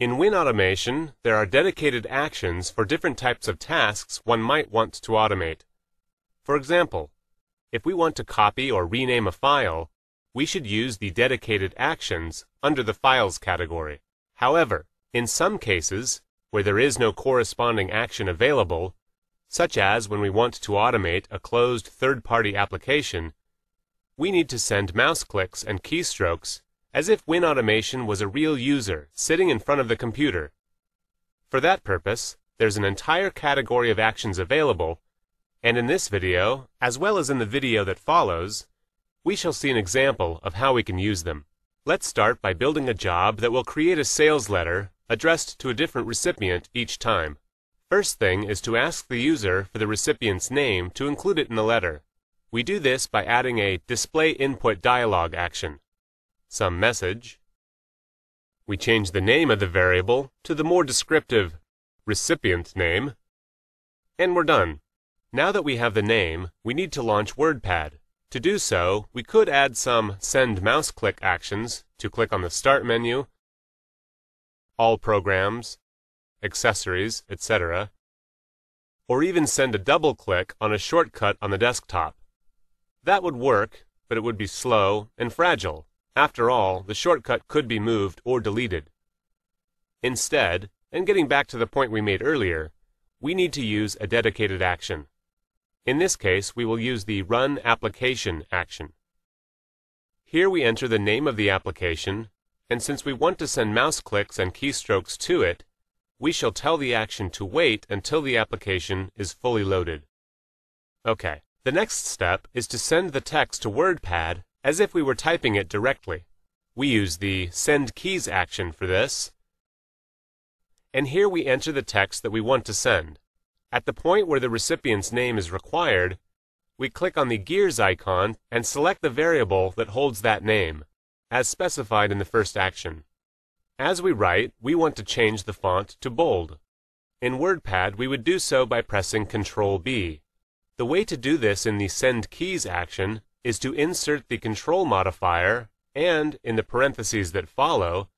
In WinAutomation, there are dedicated actions for different types of tasks one might want to automate. For example, if we want to copy or rename a file, we should use the dedicated actions under the Files category. However, in some cases, where there is no corresponding action available, such as when we want to automate a closed third-party application, we need to send mouse clicks and keystrokes as if WinAutomation was a real user sitting in front of the computer. For that purpose, there's an entire category of actions available, and in this video, as well as in the video that follows, we shall see an example of how we can use them. Let's start by building a job that will create a sales letter addressed to a different recipient each time. First thing is to ask the user for the recipient's name to include it in the letter. We do this by adding a Display Input Dialog action some message. We change the name of the variable to the more descriptive recipient name, and we're done. Now that we have the name, we need to launch WordPad. To do so, we could add some send mouse click actions to click on the Start menu, All Programs, Accessories, etc., or even send a double click on a shortcut on the desktop. That would work, but it would be slow and fragile. After all, the shortcut could be moved or deleted. Instead, and getting back to the point we made earlier, we need to use a dedicated action. In this case, we will use the Run Application action. Here we enter the name of the application, and since we want to send mouse clicks and keystrokes to it, we shall tell the action to wait until the application is fully loaded. Okay, the next step is to send the text to WordPad as if we were typing it directly. We use the Send Keys action for this. And here we enter the text that we want to send. At the point where the recipient's name is required, we click on the gears icon and select the variable that holds that name, as specified in the first action. As we write, we want to change the font to bold. In WordPad, we would do so by pressing Ctrl B. The way to do this in the Send Keys action is to insert the control modifier and, in the parentheses that follow,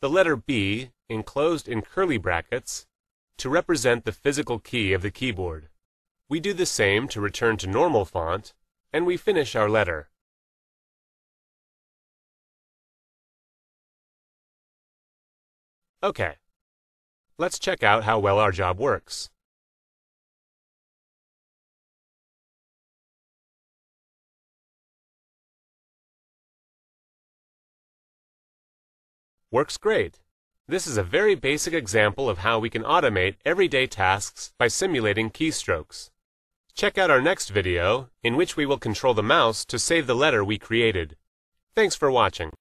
the letter B enclosed in curly brackets to represent the physical key of the keyboard. We do the same to return to normal font, and we finish our letter. Okay, let's check out how well our job works. Works great. This is a very basic example of how we can automate everyday tasks by simulating keystrokes. Check out our next video, in which we will control the mouse to save the letter we created. Thanks for watching.